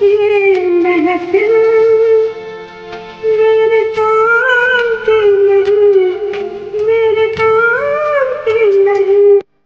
You man, I feel